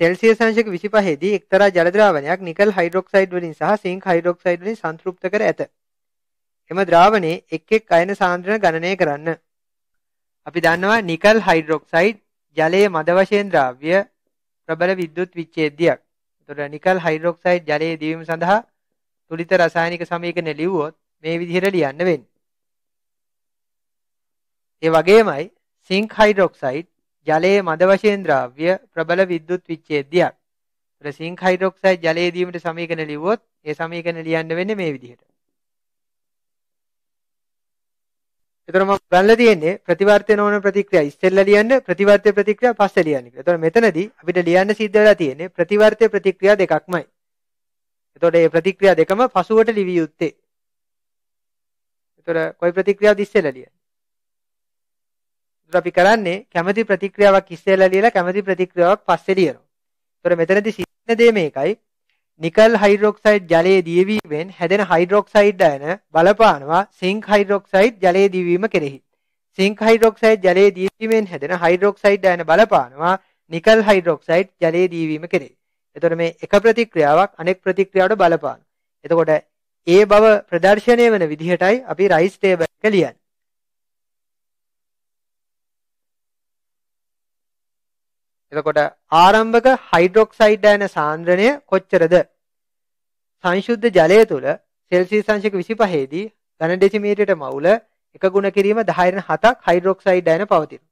Celsius අංශක 25 දී එක්තරා ජල ද්‍රාවණයක් නිකල් හයිඩ්‍රොක්සයිඩ් වලින් සහ සිංක් හයිඩ්‍රොක්සයිඩ් වලින් සංතෘප්ත කර ඇත. එම ද්‍රාවණයේ එක් එක් අයන සාන්ද්‍රණ ගණනය කරන්න. අපි දන්නවා නිකල් හයිඩ්‍රොක්සයිඩ් ජලයේ මද වශයෙන් ද්‍රව්‍ය ප්‍රබල විද්‍යුත් විච්ඡේදයක්. එතකොට නිකල් හයිඩ්‍රොක්සයිඩ් ජලයේ දිවීම සඳහා තුලිත රසායනික සමීකරණ ලිව්වොත් මේ විදිහට ලියන්න වෙන්නේ. ඒ වගේමයි සිංක් හයිඩ්‍රොක්සයිඩ් ජලයේ මද වශයෙන් ද්‍රව්‍ය ප්‍රබල විද්‍යුත් විච්ඡේදයක්. ඒතර සිංක් හයිඩ්‍රොක්සයිඩ් ජලයේ දීමට සමීකරණ ලිව්වොත් ඒ සමීකරණ ලියන්න වෙන්නේ මේ විදිහට. එතකොට මම ගන්නලා තියෙන්නේ ප්‍රතිවර්තන නොවන ප්‍රතික්‍රියා ඉස්සෙල්ලා ලියන්න ප්‍රතිවර්ත්‍ය ප්‍රතික්‍රියා පස්සේ ලියන්න කියලා. එතකොට මෙතනදී අපිට ලියන්න සිද්ධ වෙලා තියෙන්නේ ප්‍රතිවර්ත්‍ය ප්‍රතික්‍රියා දෙකක්මයි. එතකොට මේ ප්‍රතික්‍රියා දෙකම පසුවට ලිවිය යුත්තේ. එතකොට කොයි ප්‍රතික්‍රියාවද ඉස්සෙල්ලා ලියන්නේ? එතකොට අපි කරන්නේ කැමැති ප්‍රතික්‍රියාවක් ඉස්සෙල්ලා ලියලා කැමැති ප්‍රතික්‍රියාවක් පස්සේ ලියනවා. එතකොට මෙතනදී සිද්ධ දේ මේකයි. නිකල් හයිඩ්‍රොක්සයිඩ් ජලයේ දියවීමෙන් හැදෙන හයිඩ්‍රොක්සයිඩ් අයන බලපානවා සිංක් හයිඩ්‍රොක්සයිඩ් ජලයේ දියවීම කෙරෙහි. සිංක් හයිඩ්‍රොක්සයිඩ් ජලයේ දියවීමෙන් හැදෙන හයිඩ්‍රොක්සයිඩ් අයන බලපානවා නිකල් හයිඩ්‍රොක්සයිඩ් ජලයේ දියවීම කෙරෙහි. එතකොට මේ එක ප්‍රතික්‍රියාවක් අනෙක් ප්‍රතික්‍රියාවට බලපාන. එතකොට ඒ බව ප්‍රදර්ශනය වෙන විදිහටයි අපි රයිස් ටේබල් එක ලියන්නේ. එතකොට ආරම්භක හයිඩ්‍රොක්සයිඩ් යන සාන්ද්‍රණය කොච්චරද? සංශුද්ධ ජලය තුළ සෙල්සියස් අංශක 25 දී ඝන ඩෙසිමීටරයට මවුල එක ගුණ කිරීම 10.7ක් හයිඩ්‍රොක්සයිඩ් යන පවතින.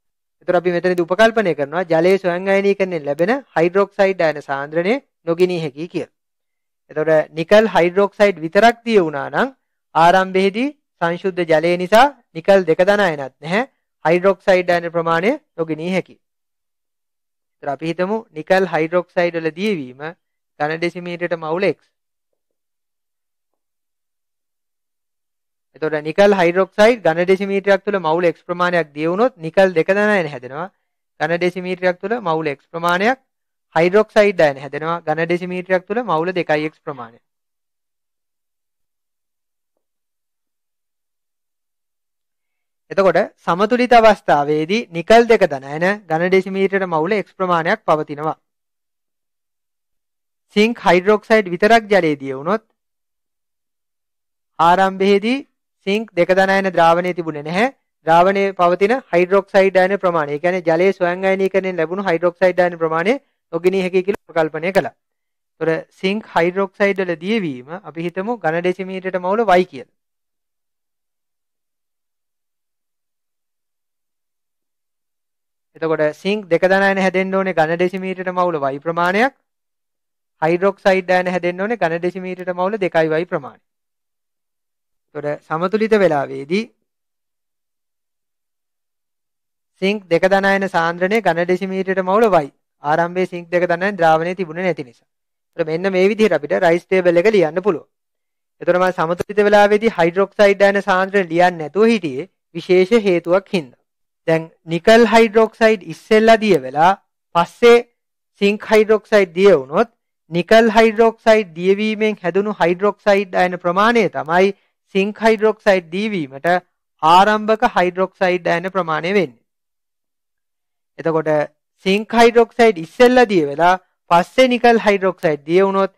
ඒතර අපි මෙතනදී උපකල්පනය කරනවා ජලයේ ස්වයං අයනීකරණයෙන් ලැබෙන හයිඩ්‍රොක්සයිඩ් යන සාන්ද්‍රණය නොගිනී හැකියි කියලා. එතකොට නිකල් හයිඩ්‍රොක්සයිඩ් විතරක් දිය වුණා නම් ආරම්භයේදී සංශුද්ධ ජලය නිසා නිකල් දෙක දන අයනත් නැහැ. හයිඩ්‍රොක්සයිඩ් යන ප්‍රමාණය නොගිනී හැකියි. ඒතර අපි හිතමු නිකල් හයිඩ්‍රොක්සයිඩ් වල දියවීම ඝන ඩෙසිමීටරයට මවුල x. එතකොට නිකල් හයිඩ්‍රොක්සයිඩ් ඝන ඩෙසිමීටරයක් තුළ මවුල x ප්‍රමාණයක් දිය වුණොත් නිකල් දෙක දනයන හැදෙනවා. ඝන ඩෙසිමීටරයක් තුළ මවුල x ප්‍රමාණයක් හයිඩ්‍රොක්සයිඩ් අයන හැදෙනවා. ඝන ඩෙසිමීටරයක් තුළ මවුල 2x ප්‍රමාණය. එතකොට සමතුලිත අවස්ථාවේදී නිකල් දෙක දනයන ඝන ඩෙසිමීටරයට මවුල x ප්‍රමාණයක් පවතිනවා. සිංක් හයිඩ්‍රොක්සයිඩ් විතරක් ජලයේදී වුණොත් ආරම්භයේදී සිංක් දෙක දනයන ද්‍රාවණයේ තිබුණේ නැහැ. ද්‍රාවණයේ පවතින හයිඩ්‍රොක්සයිඩ් අයන ප්‍රමාණය. ඒ කියන්නේ ජලයේ ස්වයං අයනීකරණයෙන් ලැබුණු හයිඩ්‍රොක්සයිඩ් අයන ප්‍රමාණය නොගිනී හැකියි කියලා ප්‍රකල්පනය කළා. ඒතොර සිංක් හයිඩ්‍රොක්සයිඩ් වල දියවීම අපි හිතමු ඝන ඩෙසිමීටරයට මවුල y කියලා. එතකොට සිංක් දෙක දනයන හැදෙන්න ඕනේ ඝන ඩෙසිමීටරයට මවුල y ප්‍රමාණයක්. හයිඩ්‍රොක්සයිඩ් අයන හැදෙන්න ඕනේ ඝන ඩෙසිමීටරයට මවුල 2y ප්‍රමාණය. එතකොට සමතුලිත වෙලාවේදී සිංක් දෙක දනයන සාන්ද්‍රණය ඝන ඩෙසිමීටරයට මවුල y. ආරම්භයේ සිංක් දෙක දනයන ද්‍රාවණයේ තිබුණේ නැති නිසා. එතකොට මෙන්න මේ විදිහට අපිට රයිස් ටේබල් එක ලියන්න පුළුවන්. එතකොට මම සමතුලිත වෙලාවේදී හයිඩ්‍රොක්සයිඩ් අයන සාන්ද්‍රණය ලියන්නේ නැතුව හිටියේ විශේෂ හේතුවක් හින්දා. දැන් නිකල් හයිඩ්‍රොක්සයිඩ් ඉස්සෙල්ලා දිය වෙලා පස්සේ සිංක් හයිඩ්‍රොක්සයිඩ් දිය වුණොත් නිකල් හයිඩ්‍රොක්සයිඩ් දියවීමෙන් හැදුණු හයිඩ්‍රොක්සයිඩ් අයන ප්‍රමාණය තමයි සිංක් හයිඩ්‍රොක්සයිඩ් දීවීමට ආරම්භක හයිඩ්‍රොක්සයිඩ් අයන ප්‍රමාණය වෙන්නේ. එතකොට සිංක් හයිඩ්‍රොක්සයිඩ් ඉස්සෙල්ලා දිය වෙලා පස්සේ නිකල් හයිඩ්‍රොක්සයිඩ් දිය වුණොත්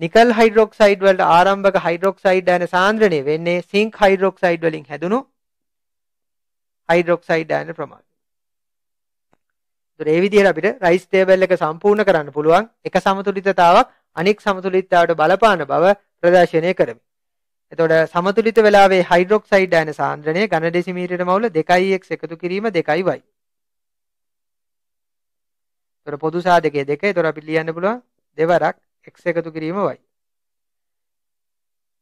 නිකල් හයිඩ්‍රොක්සයිඩ් වලට ආරම්භක හයිඩ්‍රොක්සයිඩ් යන සාන්ද්‍රණය වෙන්නේ සිංක් හයිඩ්‍රොක්සයිඩ් වලින් හැදුණු හයිඩ්‍රොක්සයිඩ් අයන ප්‍රමාණය. ඒ විදිහට අපිට රයිස් ටේබල් එක සම්පූර්ණ කරන්න පුළුවන් එක සමතුලිතතාවක් අනෙක් සමතුලිතතාවට බලපාන බව ප්‍රදර්ශනය කරමි. එතකොට සමතුලිත වෙලාවේ හයිඩ්‍රොක්සයිඩ් අයන සාන්ද්‍රණය ඝන ඩෙසිමීටරයට මවුල 2x එකතු කිරීම 2y. එතකොට පොදු සාධකයේ 2. එතකොට අපි ලියන්න පුළුවන් දෙවරක් x එකතු කිරීම y.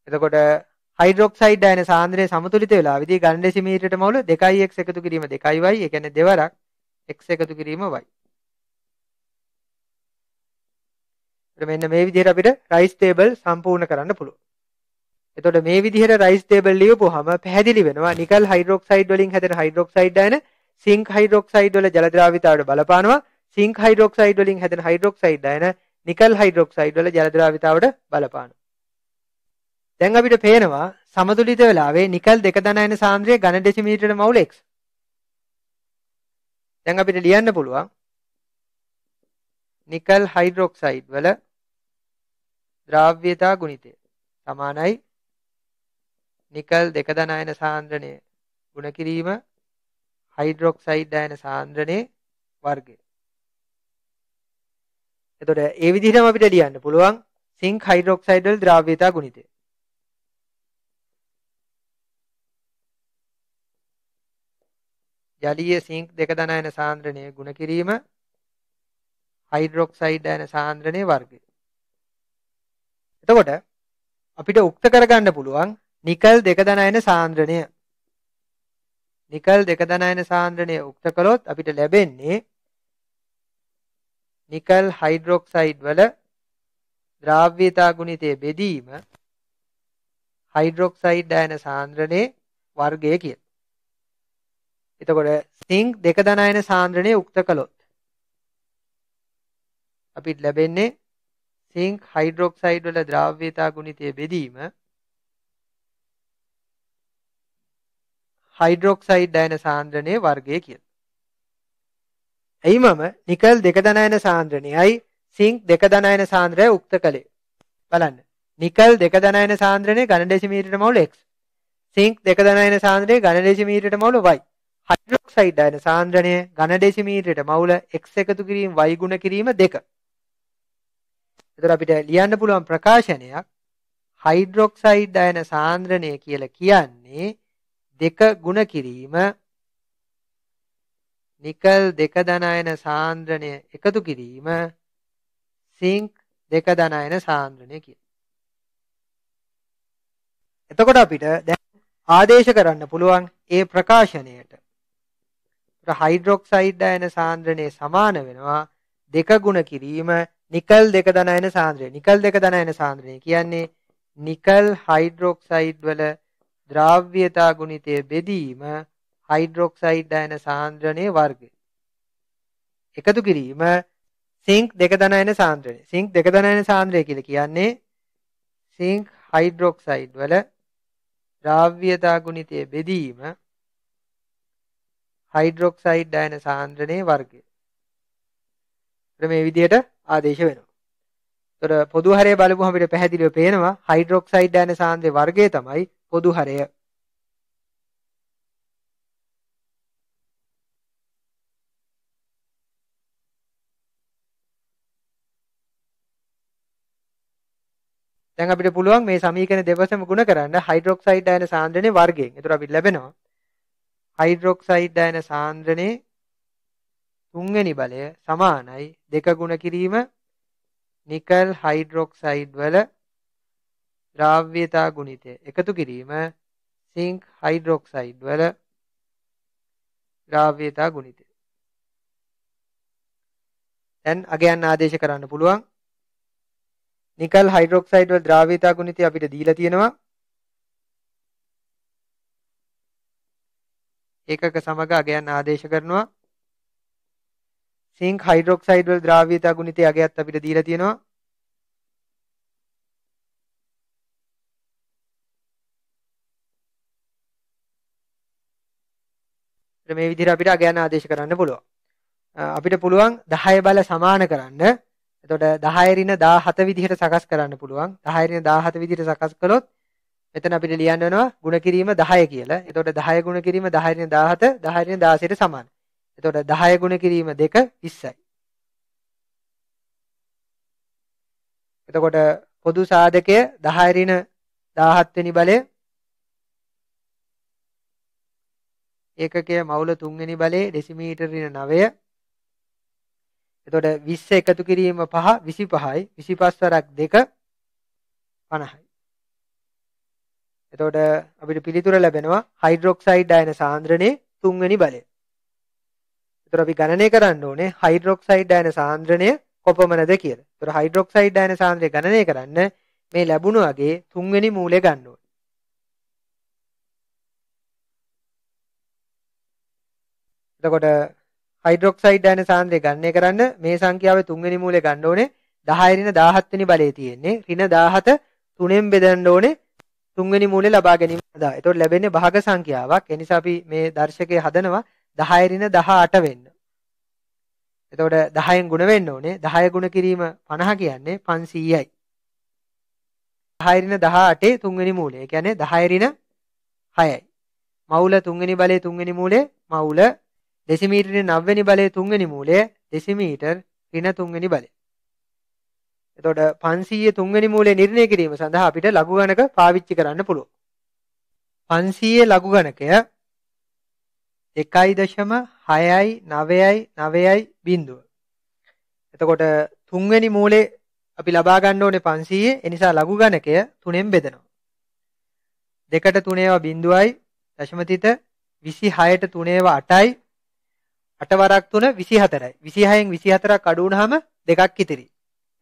එතකොට හයිඩ්‍රොක්සයිඩ් අයන සාන්ද්‍රණය සමතුලිත වෙලාවේදී ඝන ඩෙසිමීටරයට මවුල 2x එකතු කිරීම 2y ඒ කියන්නේ දෙවරක් x එකතු කිරීම y. මෙන්න මේ විදිහට අපිට රයිස් ටේබල් සම්පූර්ණ කරන්න පුළුවන්. එතකොට මේ විදිහට රයිස් ටේබල් ලියපුවාම පැහැදිලි වෙනවා නිකල් හයිඩ්‍රොක්සයිඩ් වලින් හැදෙන හයිඩ්‍රොක්සයිඩ් අයන සිංක් හයිඩ්‍රොක්සයිඩ් වල ජල ද්‍රාවිතාවට බලපානවා. සිංක් හයිඩ්‍රොක්සයිඩ් වලින් හැදෙන හයිඩ්‍රොක්සයිඩ් අයන නිකල් හයිඩ්‍රොක්සයිඩ් වල ජල ද්‍රාවිතාවට බලපානවා. දැන් අපිට පේනවා සමතුලිත වෙලාවේ නිකල් දෙක දනයන සාන්ද්‍රය ඝන ඩෙසිමීටරයට මවුල x. දැන් අපිට ලියන්න පුළුවන් නිකල් හයිඩ්‍රොක්සයිඩ් වල ද්‍රාව්‍යතා ගුණිතය සමානයි නිකල් දෙක ධනායන සාන්ද්‍රණය ගුණ කිරීම හයිඩ්‍රොක්සයිඩ් ඩයන සාන්ද්‍රණයේ වර්ගය. එතකොට ඒ විදිහටම අපිට ලියන්න පුළුවන් සිංක් හයිඩ්‍රොක්සයිඩ් වල ද්‍රාව්‍යතා ගුණිතය. ජලීය සිංක් දෙක ධනායන සාන්ද්‍රණය ගුණ කිරීම හයිඩ්‍රොක්සයිඩ් යන සාන්ද්‍රණයේ වර්ගය. එතකොට අපිට උක්ත කරගන්න පුළුවන් නිකල් දෙක ධනායන සාන්ද්‍රණය. නිකල් දෙක ධනායන සාන්ද්‍රණය උක්ත කළොත් අපිට ලැබෙන්නේ නිකල් හයිඩ්‍රොක්සයිඩ් වල ද්‍රාව්‍යතා ගුණිතය බෙදීම හයිඩ්‍රොක්සයිඩ් යන සාන්ද්‍රණයේ වර්ගය කියලා. එතකොට සිංක් දෙක ධනායන සාන්ද්‍රණය උක්ත කළොත් අපිට ලැබෙන්නේ සිංක් හයිඩ්‍රොක්සයිඩ් වල ද්‍රාව්‍යතා ගුණිතය බෙදීම හයිඩ්‍රොක්සයිඩ් ඩයන සාන්ද්‍රණයේ වර්ගය කියලා. එයි මම නිකල් දෙක ධනායන සාන්ද්‍රණයයි සිංක් දෙක ධනායන සාන්ද්‍රය උක්ත කළේ. බලන්න. නිකල් දෙක ධනායන සාන්ද්‍රණය ඝන ඩෙසිමීටරයට මවුල x. සිංක් දෙක ධනායන සාන්ද්‍රණය ඝන ඩෙසිමීටරයට මවුල y. හයිඩ්‍රොක්සයිඩ් අයන සාන්ද්‍රණය ඝන ඩෙසිමීටරයට මවුල x එකතු කිරීම y ගුණ කිරීම 2. එතකොට අපිට ලියන්න පුළුවන් ප්‍රකාශනයක් හයිඩ්‍රොක්සයිඩ් අයන සාන්ද්‍රණය කියලා කියන්නේ දෙක ගුණ කිරීම නිකල් දෙක ධන අයන සාන්ද්‍රණය එකතු කිරීම සිංක් දෙක ධන අයන සාන්ද්‍රණය කියලා. එතකොට අපිට දැන් ආදේශ කරන්න පුළුවන් ඒ ප්‍රකාශනයට හයිඩ්‍රොක්සයිඩ් අයන සාන්ද්‍රණය සමාන වෙනවා දෙක ගුණ කිරීම නිකල් දෙක ධනයන සාන්ද්‍රණය. නිකල් දෙක ධනයන සාන්ද්‍රණය කියන්නේ නිකල් හයිඩ්‍රොක්සයිඩ් වල ද්‍රාව්‍යතා ගුණිතය බෙදීම හයිඩ්‍රොක්සයිඩ් අයන සාන්ද්‍රණයේ වර්ගය. එකතු කිරීම සිංක් දෙක ධනයන සාන්ද්‍රණය. සිංක් දෙක ධනයන සාන්ද්‍රණය කියලා කියන්නේ සිංක් හයිඩ්‍රොක්සයිඩ් වල ද්‍රාව්‍යතා ගුණිතය බෙදීම හයිඩ්‍රොක්සයිඩ් ඩයන සාන්ද්‍රණයේ වර්ගය. මේ විදිහට ආදේශ වෙනවා. ඒතර පොදු හරය බලපුවම අපිට පැහැදිලිව පේනවා හයිඩ්‍රොක්සයිඩ් ඩයන සාන්ද්‍රයේ වර්ගය තමයි පොදු හරය. දැන් අපිට පුළුවන් මේ සමීකරණ දෙපසම ගුණ කරන්න හයිඩ්‍රොක්සයිඩ් ඩයන සාන්ද්‍රණයේ වර්ගයෙන්. ඒතර අපිට ලැබෙනවා හයිඩ්‍රොක්සයිඩ් අයන සාන්ද්‍රණයේ තුන්වෙනි බලය සමානයි. දෙක ගුණ කිරීම නිකල් හයිඩ්‍රොක්සයිඩ් වල ද්‍රාව්‍යතා ගුණිතය. එකතු කිරීම සිංක් හයිඩ්‍රොක්සයිඩ් වල ද්‍රාව්‍යතා ගුණිතය. දැන් අගයන් ආදේශ කරන්න පුළුවන්. නිකල් හයිඩ්‍රොක්සයිඩ් වල ද්‍රාව්‍යතා ගුණිතය අපිට දීලා තියෙනවා. ඒකක සමග අගයන් ආදේශ කරනවා. සිංක් හයිඩ්‍රොක්සයිඩ් වල ද්‍රාව්‍යතා ගුණිතය අගයත් අපිට දීලා තියෙනවා. මේ විදිහට අපිට අගයන් ආදේශ කරන්න පුළුවන්. අපිට පුළුවන් 10 බල සමාන කරන්න. එතකොට 10 ඍණ 17 විදිහට සකස් කරන්න පුළුවන්. 10 ඍණ 17 විදිහට සකස් කළොත් මෙතන අපිට ලියන්න වෙනවා ಗುಣ කිරීම 10 කියලා. එතකොට 10 ගුණ කිරීම 10 රින් 17 10 රින් 16ට සමානයි. එතකොට 10 ගුණ කිරීම 2 20යි. එතකොට පොදු සාධකය 10 රින් 17 වෙනි බලය ඒකකයේ මවුල 3 වෙනි බලයේ ඩෙසිමීටර රින් 9 එතකොට 20 එකතු කිරීම 5 25යි 25 වරක් 2 50යි එතකොට අපිට පිළිතුර ලැබෙනවා හයිඩ්‍රොක්සයිඩ් අයන සාන්ද්‍රණයේ තුන්වෙනි බලය. එතකොට අපි ගණනය කරන්න ඕනේ හයිඩ්‍රොක්සයිඩ් අයන සාන්ද්‍රණය කොපමණද කියලා. එතකොට හයිඩ්‍රොක්සයිඩ් අයන සාන්ද්‍රණය ගණනය කරන්න මේ ලැබුණු අගේ තුන්වෙනි මූලය ගන්න ඕනේ. එතකොට හයිඩ්‍රොක්සයිඩ් අයන සාන්ද්‍රණය ගණනය කරන්න මේ සංඛ්‍යාවේ තුන්වෙනි මූලය ගන්න ඕනේ 10 ඍණ 17 වෙනි බලයේ තියෙන්නේ. ඍණ 17 තුනෙන් බෙදන්න ඕනේ තුන්වෙනි මූලය ලබා ගැනීම සඳහා. එතකොට ලැබෙන්නේ භාග සංඛ්‍යාවක්. ඒ නිසා අපි මේ දර්ශකය හදනවා 10 ඍණ 18 වෙන්න. එතකොට 10න් ගුණ වෙන්න ඕනේ. 10 ගුණ කිරීම 50 කියන්නේ 500යි. 10 ඍණ 18 තුන්වෙනි මූලය. ඒ කියන්නේ 10 ඍණ 6යි. මවුල තුන්වෙනි බලයේ තුන්වෙනි මූලය මවුල දෙසිමීටරේ 9 වෙනි බලයේ තුන්වෙනි මූලය දෙසිමීටර් ඍණ තුන්වෙනි බලය. එතකොට 500 තුන්වෙනි මූලය නිර්ණය කිරීම සඳහා අපිට ලඝු ගණක පාවිච්චි කරන්න පුළුවන්. 500 ලඝු ගණකය 1.6යි 9යි 9යි බිඳුව. එතකොට තුන්වෙනි මූලේ අපි ලබා ගන්න ඕනේ 500. ඒ නිසා ලඝු ගණකය 3ෙන් බෙදනවා. 2ට 3 ඒවා බිඳුවයි දශමතිත 26ට 3 ඒවා 8යි 8 වරක් 3 24යි. 26න් 24ක් අඩු වුනහම දෙකක් ඉතිරි.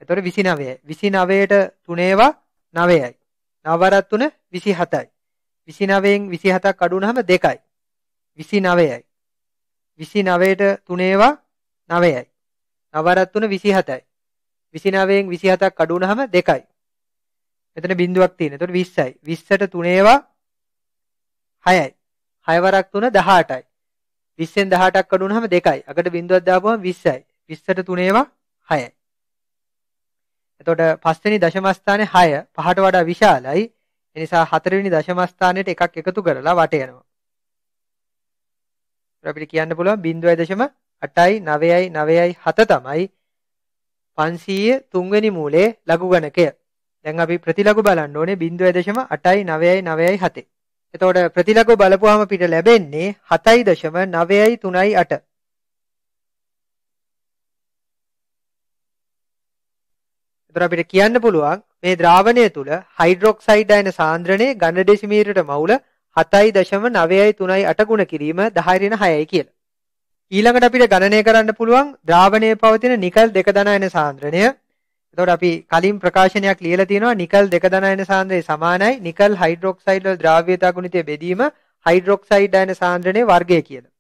එතකොට 29යි. 29ට 3 ඒවා 9යි. 9 වරක් 3 27යි. 29න් 27ක් අඩු වුනහම 2යි. 29යි. 29ට 3 ඒවා 9යි. 9 3 27යි. 29න් 27ක් අඩු වුනහම 2යි. මෙතන බිඳුවක් තියෙන. එතකොට 20යි. 20ට 3 ඒවා 6යි. 6 වරක් 3 18යි. 20න් 18ක් අඩු වුනහම 2යි. අකට බිඳුවක් දාපුවම 20යි. 20ට 3 ඒවා 6යි. එතකොට පස්වෙනි දශම ස්ථානේ 6 පහට වඩා විශාලයි. ඒ නිසා හතරවෙනි දශම ස්ථානෙට එකක් එකතු කරලා වට යනවා. අපිට කියන්න පුළුවන් 0.8යි 9යි 9යි 7 තමයි 500 තුන්වෙනි මූලයේ ලඝු ගණකය. දැන් අපි ප්‍රතිලඝු බලන්න ඕනේ 0.8යි 9යි 9යි 7. එතකොට ප්‍රතිලඝු බලපුවාම පිට ලැබෙන්නේ 7.9යි 3යි 8. එතකොට අපිට කියන්න පුළුවන් මේ ද්‍රාවණය තුල හයිඩ්‍රොක්සයිඩ් අයන සාන්ද්‍රණයේ ඝන ඩෙසිමීටරට මවුල 7.938 ගුණ කිරීම 10 ඍණ 6යි කියලා. ඊළඟට අපිට ගණනය කරන්න පුළුවන් ද්‍රාවණයේ පවතින නිකල් දෙක ධනායන සාන්ද්‍රණය. එතකොට අපි කලින් ප්‍රකාශනයක් ලියලා තියෙනවා නිකල් දෙක ධනායන සාන්ද්‍රණය සමානයි නිකල් හයිඩ්‍රොක්සයිඩ් වල ද්‍රාව්‍යතා ගුණිතය බෙදීම හයිඩ්‍රොක්සයිඩ් අයන සාන්ද්‍රණයේ වර්ගය කියලා.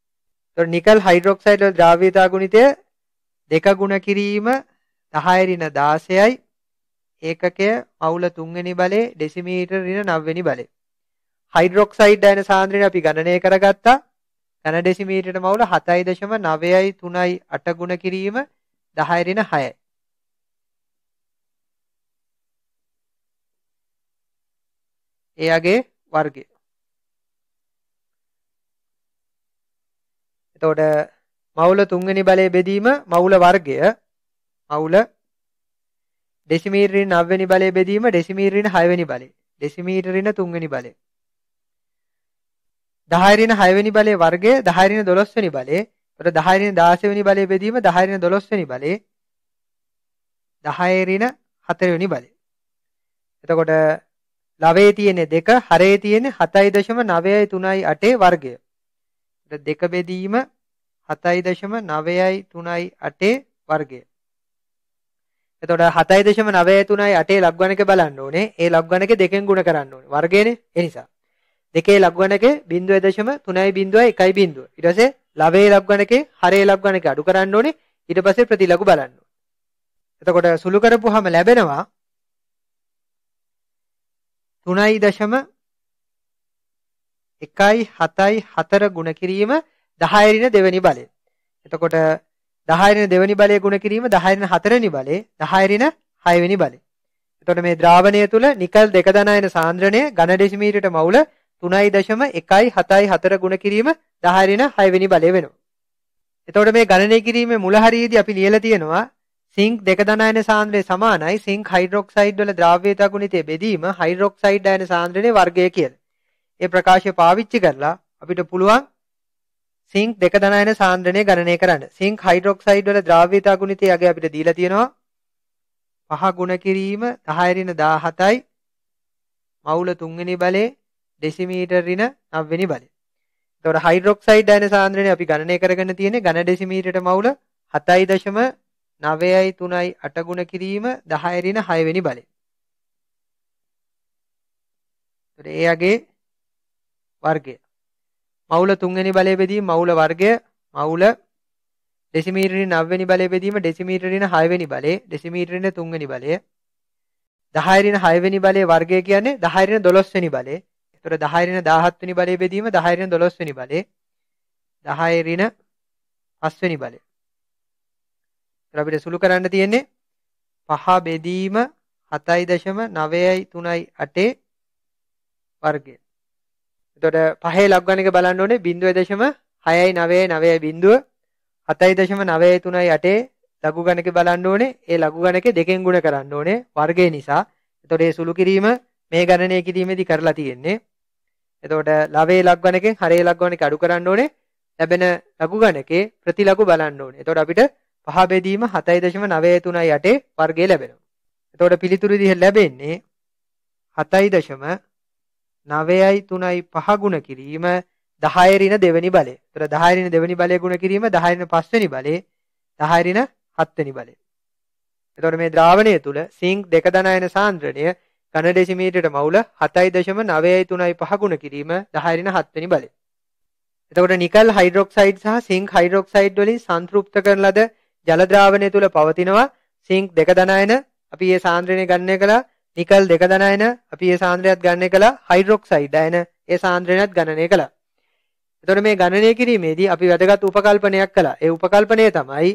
එතකොට නිකල් හයිඩ්‍රොක්සයිඩ් වල ද්‍රාව්‍යතා ගුණිතය දෙක ගුණ කිරීම 10 ඍණ 16යි ඒකකය මවුල 3 වෙනි බලේ ඩෙසිමීටර ඍණ 9 වෙනි බලේ හයිඩ්‍රොක්සයිඩ් අයන සාන්ද්‍රණය අපි ගණනය කරගත්තා. ඝන ඩෙසිමීටරයට මවුල 7.9යි 3යි 8 ගුණ කිරීම 10 ඍණ 6යි. එයාගේ වර්ගය. එතකොට මවුල තුන්වෙනි බලයේ බෙදීම මවුල වර්ගය මවුල ඩෙසිමීටරින් 9 වෙනි බලයේ බෙදීම ඩෙසිමීටරින් 6 වෙනි බලය. ඩෙසිමීටරින් 3 වෙනි බලය. 10 ඍණ 6 වෙනි බලයේ වර්ගය 10 ඍණ 12 වෙනි බලයේ. ඒතර 10 ඍණ 16 වෙනි බලයේ බෙදීම 10 ඍණ 12 වෙනි බලයේ. 10 ඍණ 4 වෙනි බලයේ. එතකොට ලවයේ තියෙන 2 හරේ තියෙන 7.9යි 3යි 8 වර්ගය. ඒතර දෙක බෙදීම 7.9යි 3යි 8 වර්ගය. එතකොට 7.9යි 3යි 8 ලඝුගණක බලන්න ඕනේ. ඒ ලඝුගණක දෙකෙන් ගුණ කරන්න ඕනේ. වර්ගයනේ. ඒ නිසා දෙකේ ලඝුගණකේ 0.3.1 ඊට පස්සේ ලවයේ ලඝුගණකේ හරේ ලඝුගණකේ අඩු කරන්න ඕනේ ඊට පස්සේ ප්‍රතිලඝු බලන්න ඕනේ එතකොට සුළු කරපුවාම ලැබෙනවා 3.1යි 7යි 4 ගුණ කිරීම 10 ඍණ දෙවෙනි බලය එතකොට 10 ඍණ දෙවෙනි බලය ගුණ කිරීම 10 ඍණ හතරවෙනි බලය 10 ඍණ 6 වෙනි බලය එතකොට මේ ද්‍රාවණය තුල නිකල් දෙක දනයන සාන්ද්‍රණය ඝන ඩෙසිමීටරයට මවුල 3.114 ගුණ කිරීම 10 ඍණ 6 වෙනි බලය වෙනවා. එතකොට මේ ගණනය කිරීමේ මුල හරියේදී අපි ලියලා තියෙනවා සිංක් දෙක ධනායන සාන්ද්‍රණය සමානයි සිංක් හයිඩ්‍රොක්සයිඩ් වල ද්‍රාව්‍යතා ගුණිතය බෙදීම හයිඩ්‍රොක්සයිඩ් අයන සාන්ද්‍රණයේ වර්ගය කියලා. ඒ ප්‍රකාශය පාවිච්චි කරලා අපිට පුළුවන් සිංක් දෙක ධනායන සාන්ද්‍රණය ගණනය කරන්න. සිංක් හයිඩ්‍රොක්සයිඩ් වල ද්‍රාව්‍යතා ගුණිතය යගේ අපිට දීලා තියෙනවා. පහ ගුණ කිරීම 10 ඍණ 17යි. මවුල තුන්වෙනි බලේ ඩෙසිමීටර් ඍණ 9 වෙනි බලය. එතකොට හයිඩ්‍රොක්සයිඩ් අයන සාන්ද්‍රණය අපි ගණනය කරගෙන තියෙන්නේ ඝන ඩෙසිමීටරට මවුල 7.9යි 3යි 8 ගුණ කිරීම 10 ඍණ 6 වෙනි බලය. එතකොට ඒ යගේ වර්ගය. මවුල 3 වෙනි බලය බෙදීම මවුල වර්ගය මවුල ඩෙසිමීටර ඍණ 9 වෙනි බලය බෙදීම ඩෙසිමීටර ඍණ 6 වෙනි බලය ඩෙසිමීටර ඍණ 3 වෙනි බලය. 10 ඍණ 6 වෙනි බලයේ වර්ගය කියන්නේ 10 ඍණ 12 වෙනි බලය. එතකොට 10 ඍණ 17 වෙනි බලය බෙදීම 10 ඍණ 12 වෙනි බලය. 10 ඍණ 5 වෙනි බලය අපිට සුළු කරන්න තියෙන්නේ පහ බෙදීම 7.9යි 3යි 8 වර්ගය. එතකොට පහේ ලඝුගණක බලන්න ඕනේ 0.6යි 9යි 9යි බිඳුව 7.9යි 3යි 8 ලඝුගණක බලන්න ඕනේ. ඒ ලඝුගණකේ දෙකෙන් ගුණ කරන්න ඕනේ වර්ගය නිසා. එතකොට මේ සුළු කිරීම මේ ගණනය කිරීමේදී කරලා තියෙන්නේ. එතකොට ලවේ ලඝුගණකෙන් හරේ ලඝුගණක අඩු කරන්න ඕනේ. ලැබෙන ලඝුගණකේ ප්‍රතිලඝු බලන්න ඕනේ. එතකොට අපිට පහ බෙදීම 7.93 8 වර්ගය ලැබෙනවා. එතකොට පිළිතුරු විදිහ ලැබෙන්නේ 7.9යි 3යි 5 ගුණ කිරීම 10 රින දෙවෙනි බලය. එතකොට 10 රින දෙවෙනි බලය ගුණ කිරීම 10 රින පස්වෙනි බලය 10 රින හත්වෙනි බලය. එතකොට මේ ද්‍රාවණය තුල සිංක් දෙක දනයන සාන්ද්‍රණය ඝන ඩෙසිමීටරයට මවුල 7.935 ගුණ කිරීම 10 රින 7 වෙනි බලය. එතකොට නිකල් හයිඩ්‍රොක්සයිඩ් සහ සිංක් හයිඩ්‍රොක්සයිඩ් වලින් සංතෘප්ත කරන ලද ජල ද්‍රාවණය තුල පවතිනවා සිංක් දෙක දනයන අපි මේ සාන්ද්‍රණය ගණනය කළා නිකල් දෙක දනයන අපි මේ සාන්ද්‍රණයත් ගණනය කළා හයිඩ්‍රොක්සයිඩ් අයන ඒ සාන්ද්‍රණයත් ගණනය කළා. එතකොට මේ ගණනය කිරීමේදී අපි වැදගත් උපකල්පනයක් කළා. ඒ උපකල්පනය තමයි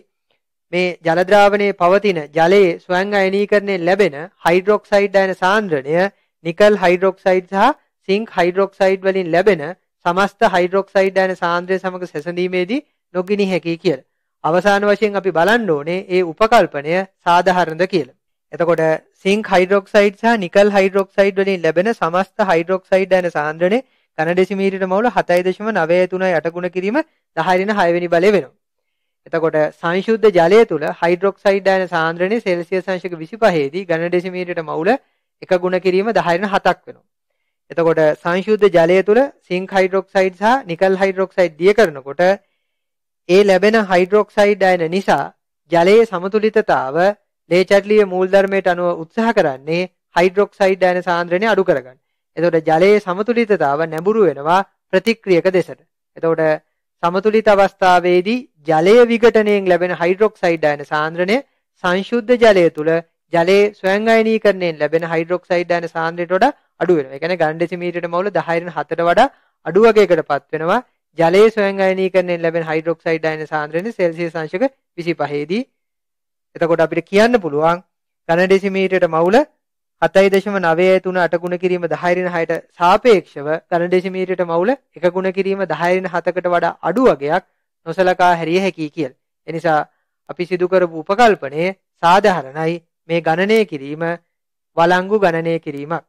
මේ ජල ද්‍රාවණයේ පවතින ජලයේ ස්වයං අයනීකරණයෙන් ලැබෙන හයිඩ්‍රොක්සයිඩ් අයන සාන්ද්‍රණය නිකල් හයිඩ්‍රොක්සයිඩ් සහ සිංක් හයිඩ්‍රොක්සයිඩ් වලින් ලැබෙන සමස්ත හයිඩ්‍රොක්සයිඩ් අයන සාන්ද්‍රය සමග සැසඳීමේදී නොගිනි හැකි කියලා. අවසාන වශයෙන් අපි බලන්න ඕනේ ඒ උපකල්පනය සාධාරණද කියලා. එතකොට සිංක් හයිඩ්‍රොක්සයිඩ් සහ නිකල් හයිඩ්‍රොක්සයිඩ් වලින් ලැබෙන සමස්ත හයිඩ්‍රොක්සයිඩ් යන සාන්ද්‍රණය ඝන ඩෙසිමීටර මවුල 7.93 යට ගුණ කිරීම 10 රින 6 වෙනි බලය වෙනවා. එතකොට සංශුද්ධ ජලය තුල හයිඩ්‍රොක්සයිඩ් යන සාන්ද්‍රණය සෙල්සියස් අංශක 25 දී ඝන ඩෙසිමීටරට මවුල එක ගුණ කිරීම 10 රින 7ක් වෙනවා. එතකොට සංශුද්ධ ජලය තුල සිංක් හයිඩ්‍රොක්සයිඩ් සහ නිකල් හයිඩ්‍රොක්සයිඩ් දිය කරනකොට ඒ ලැබෙන හයිඩ්‍රොක්සයිඩ් අයන නිසා ජලයේ සමතුලිතතාව ලේ චැටලියේ මූලධර්මයට අනුව උත්සාහ කරන්නේ හයිඩ්‍රොක්සයිඩ් අයන සාන්ද්‍රණය අඩු කරගන්න. එතකොට ජලයේ සමතුලිතතාව නැඹුරු වෙනවා ප්‍රතික්‍රියක දෙසට. එතකොට සමතුලිත අවස්ථාවේදී ජලය විඝටනයෙන් ලැබෙන හයිඩ්‍රොක්සයිඩ් අයන සාන්ද්‍රණය සංශුද්ධ ජලය තුල ජලයේ ස්වයං අයනීකරණයෙන් ලැබෙන හයිඩ්‍රොක්සයිඩ් අයන සාන්ද්‍රණයට වඩා අඩු වෙනවා. ඒ කියන්නේ ගන් ඩෙසිමීටරයට මවුල 10 න් 7ට වඩා අඩු වගයකටපත් වෙනවා. ජලයේ ස්වයං අයනීකරණයෙන් ලැබෙන හයිඩ්‍රොක්සයිඩ් අයන සාන්ද්‍රණය සෙල්සියස් අංශක 25 දී. එතකොට අපිට කියන්න පුළුවන් ඝන ඩෙසිමීටරයට මවුල 7.93 8 ගුණ කිරීම 10 රින 6ට සාපේක්ෂව ඝන ඩෙසිමීටරයට මවුල 1 ගුණ කිරීම 10 රින 7කට වඩා අඩු වගයක් නොසලකා හැරිය හැකියි කියලා. එනිසා අපි සිදු කරපු උපකල්පනය සාධාරණයි මේ ගණනය කිරීම වළංගු ගණනය කිරීමක්.